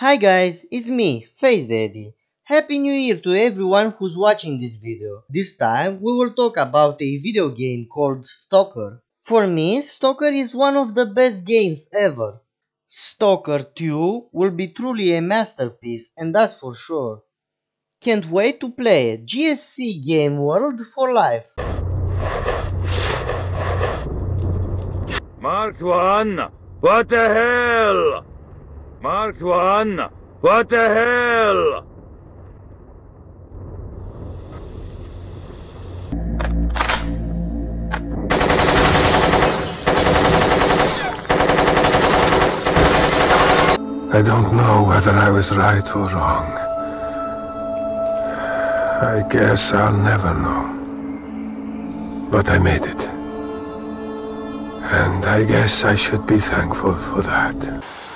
Hi guys, it's me, Face Daddy. Happy New Year to everyone who's watching this video. This time we will talk about a video game called Stalker. For me, Stalker is one of the best games ever. Stalker 2 will be truly a masterpiece and that's for sure. Can't wait to play it. GSC Game World for life. Marked one! What the hell? Marked one! What the hell? I don't know whether I was right or wrong. I guess I'll never know. But I made it. And I guess I should be thankful for that.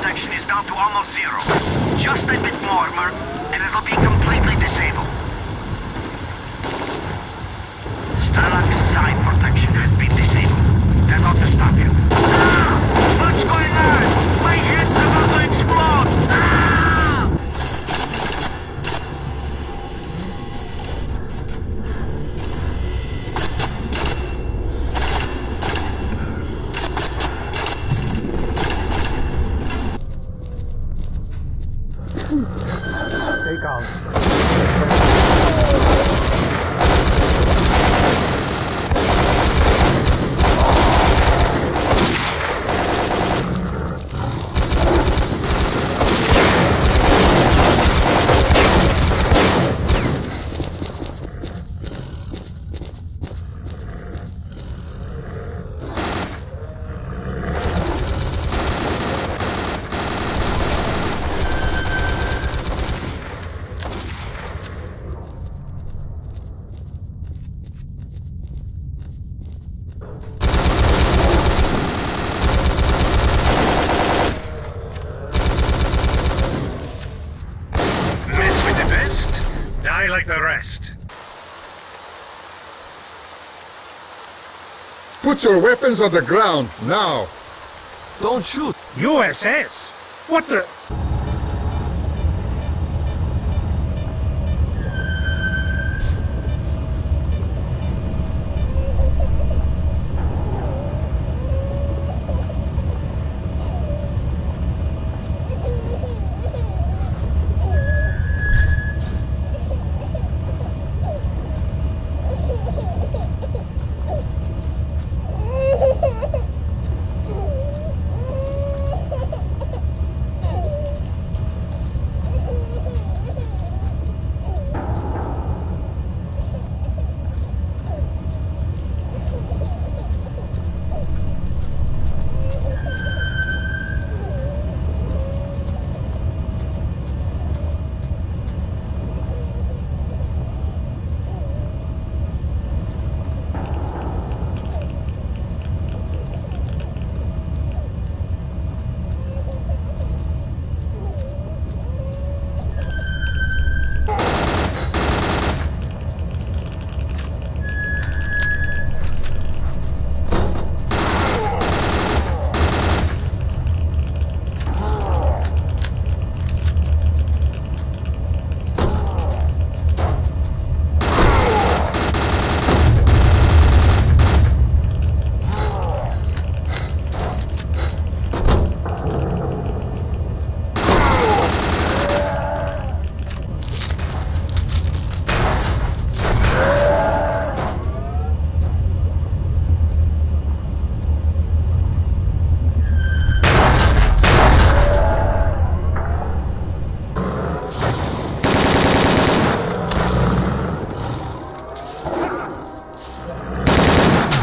Protection is down to almost zero. Just a bit more, and it'll be completely disabled. Strelok side protection has been disabled. That ought to stop you. calmo. Like the rest. Put your weapons on the ground, now! Don't shoot! USS? What the?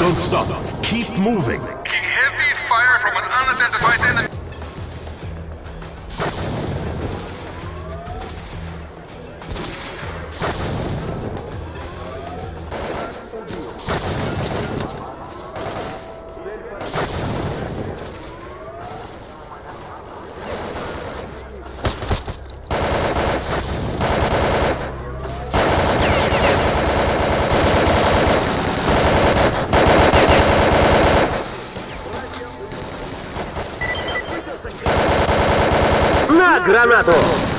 Don't stop! Keep moving! granados.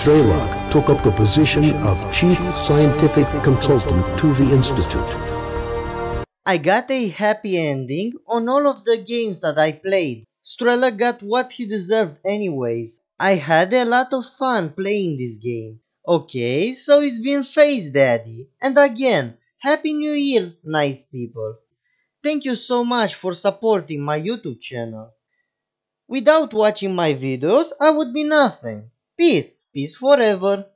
Strelok took up the position of Chief Scientific Consultant to the Institute. I got a happy ending on all of the games that I played. Strelok got what he deserved anyways. I had a lot of fun playing this game. Okay, so it's been Face Daddy. And again, Happy New Year, nice people. Thank you so much for supporting my YouTube channel. Without watching my videos, I would be nothing. Peace, peace forever.